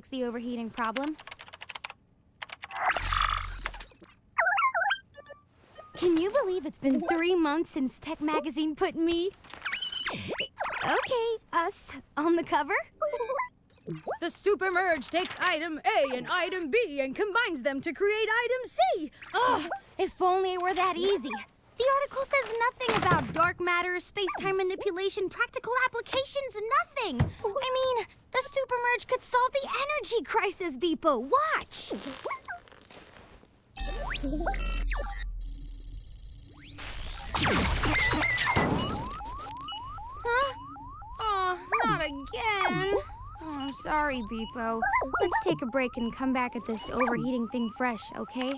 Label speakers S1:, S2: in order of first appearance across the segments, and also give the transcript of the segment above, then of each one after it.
S1: fix the overheating problem. Can you believe it's been three months since Tech Magazine put me... Okay, us, on the cover?
S2: The SupaMerge takes item A and item B and combines them to create item C.
S1: Ugh, if only it were that easy. The article says nothing about dark matter, space-time manipulation, practical applications, nothing. I mean, the SupaMerge could solve the energy crisis, Beep-0. Watch. Huh? Oh, not again. Oh, sorry, Beep-0. Let's take a break and come back at this overheating thing fresh, okay?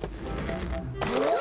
S3: Whoa!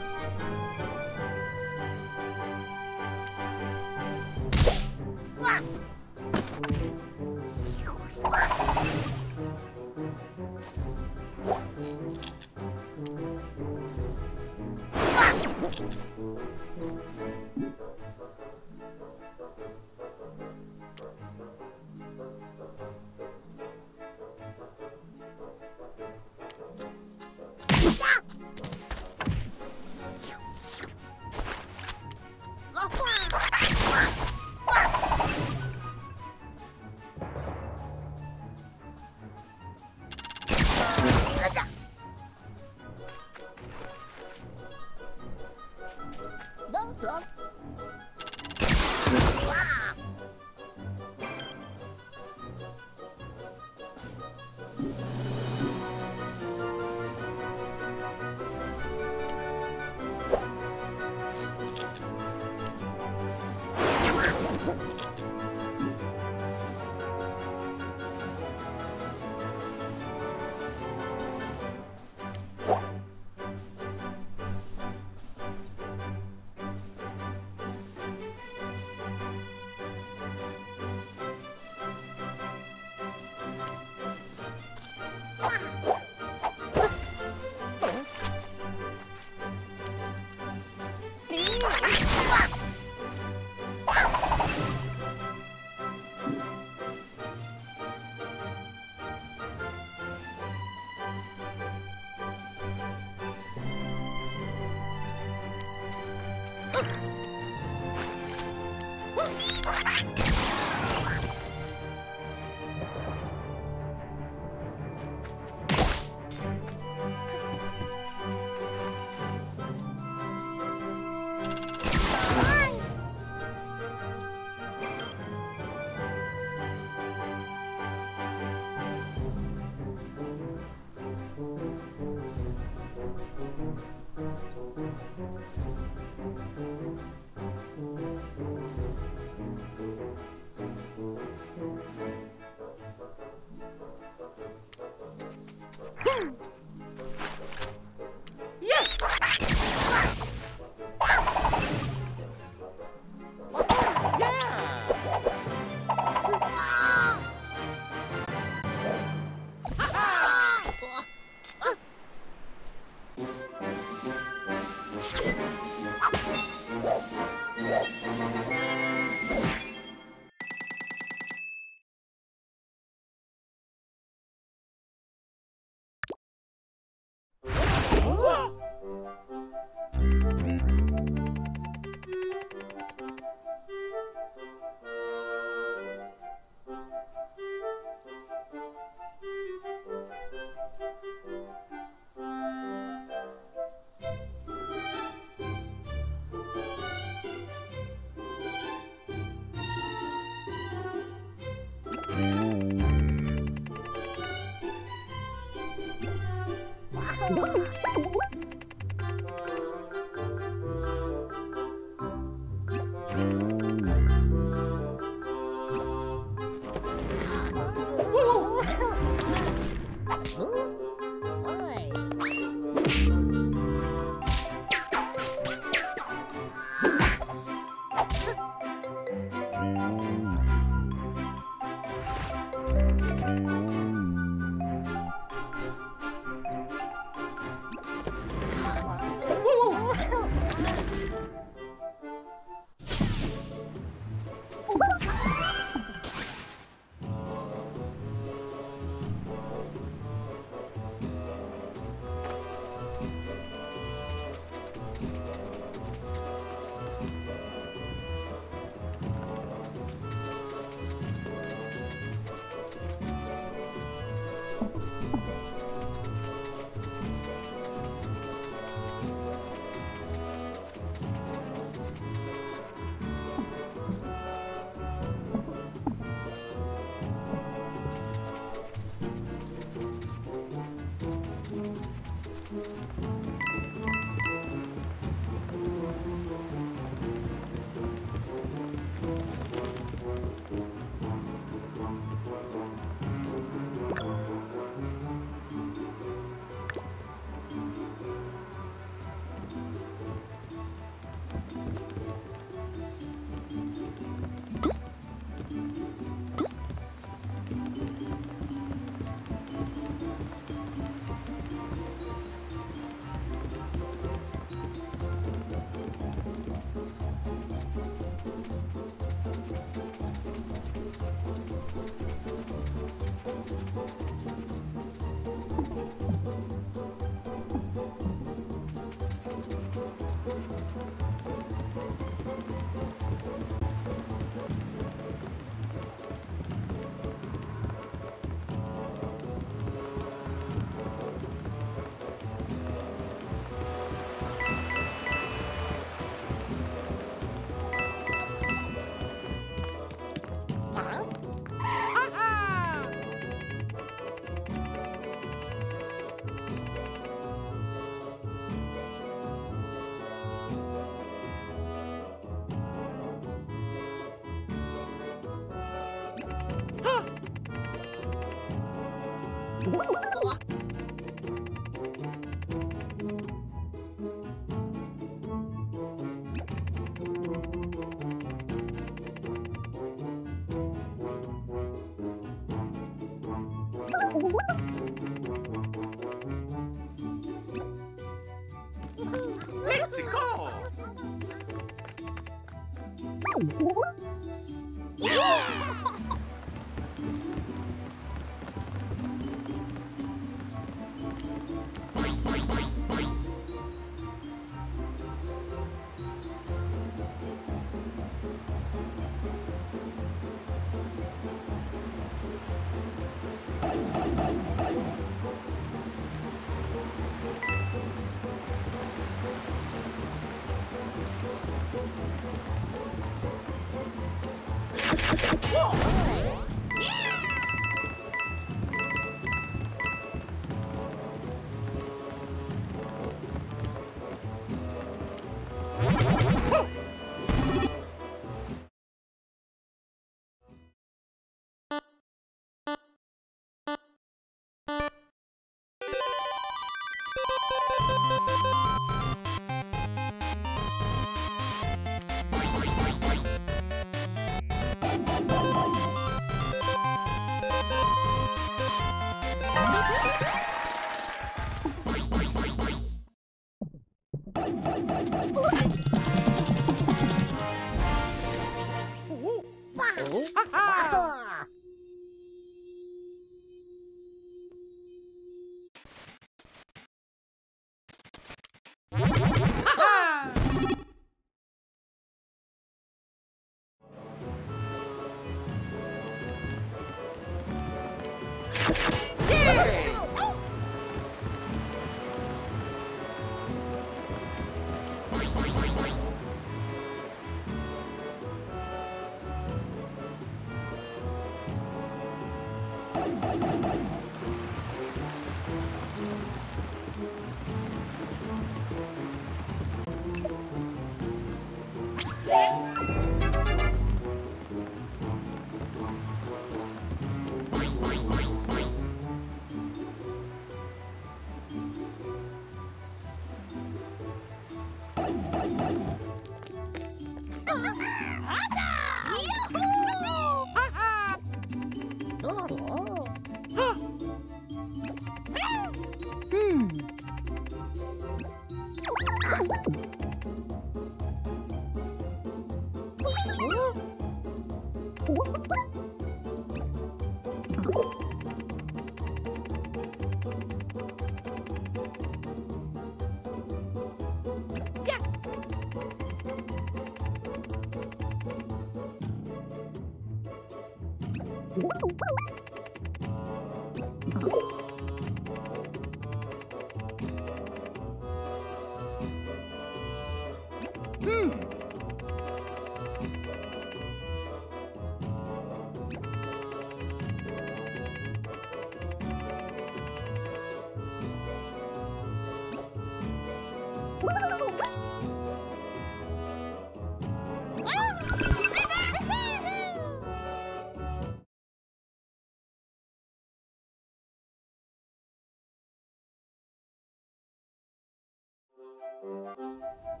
S3: Oh.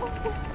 S1: Oh,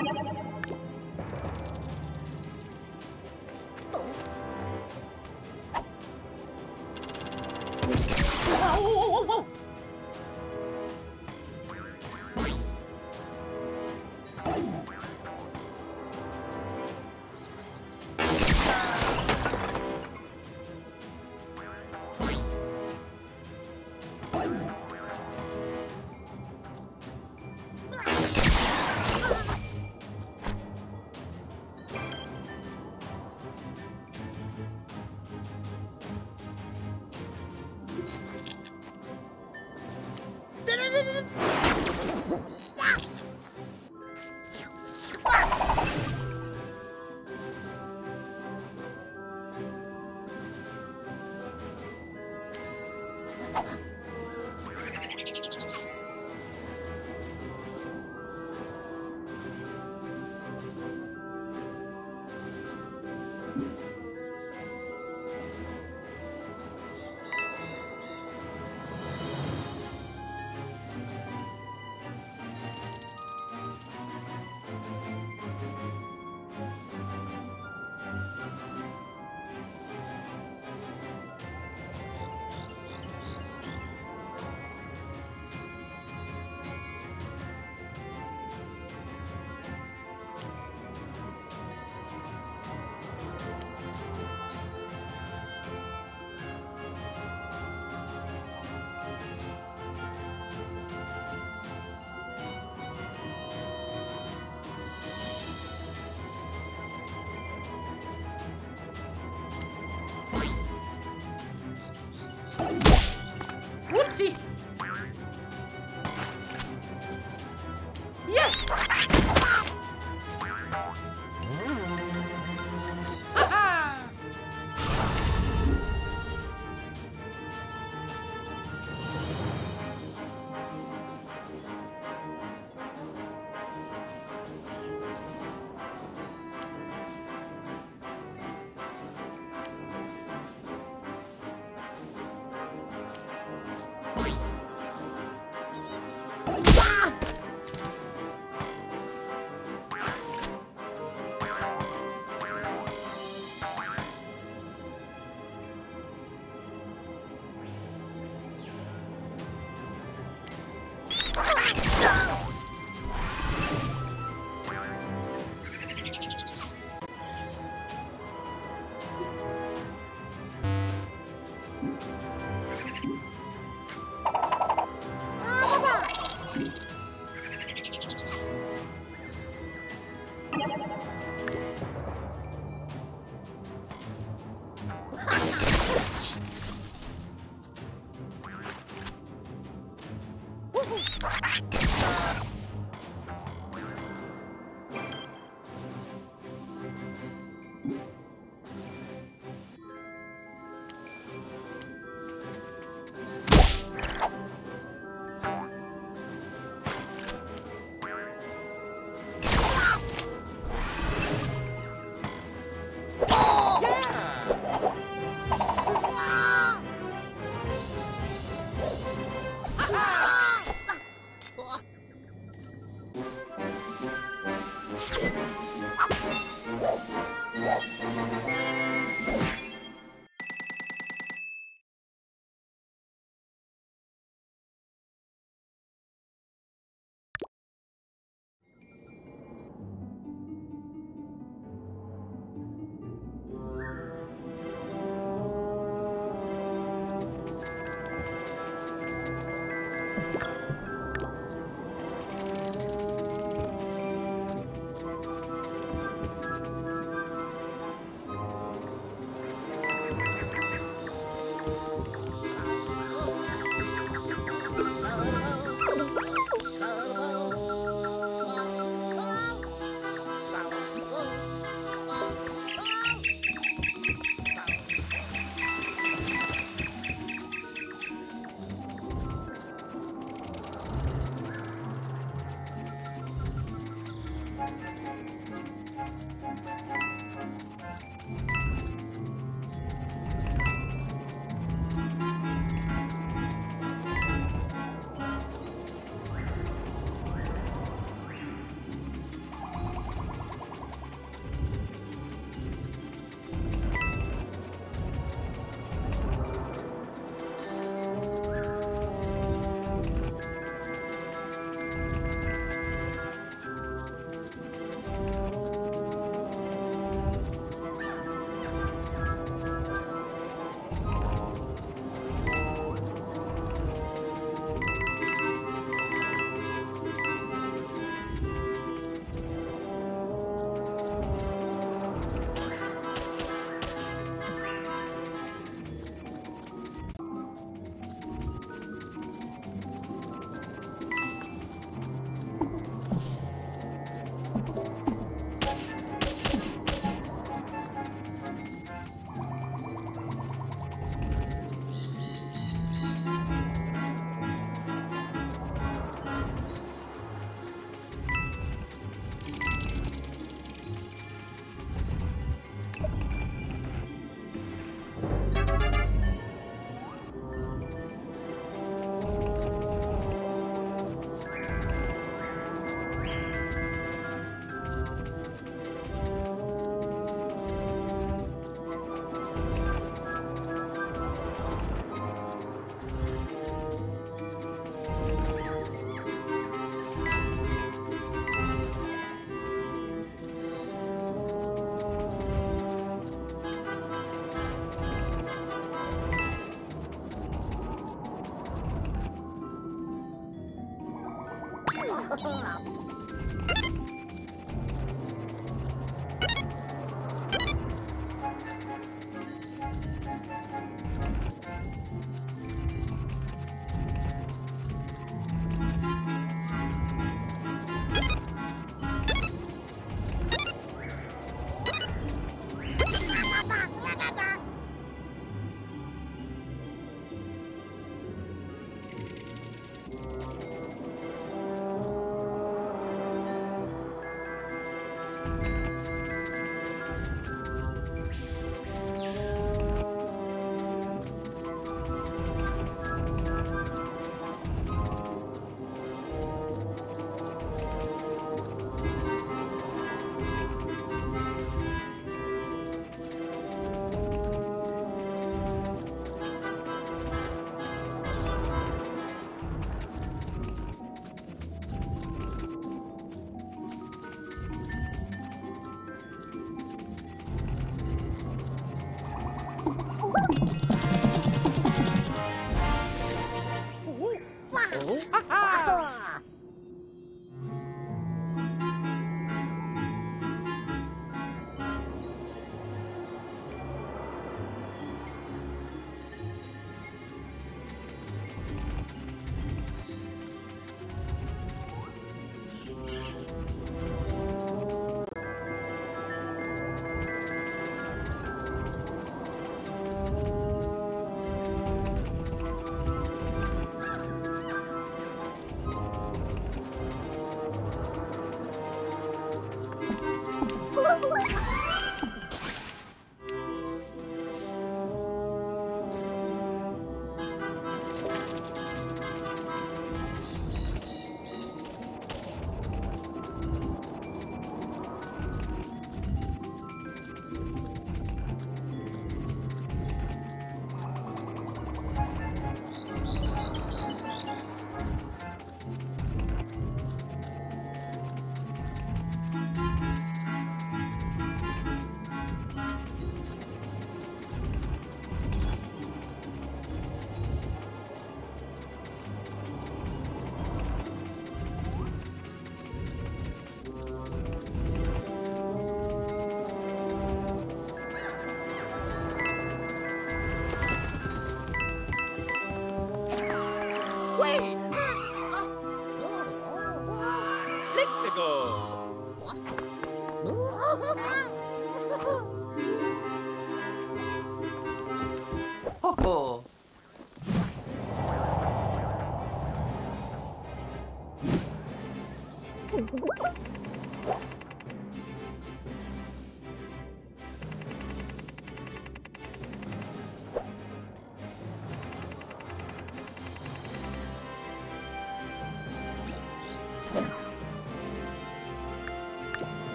S4: Yes! Ha-ha!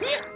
S1: Yeah.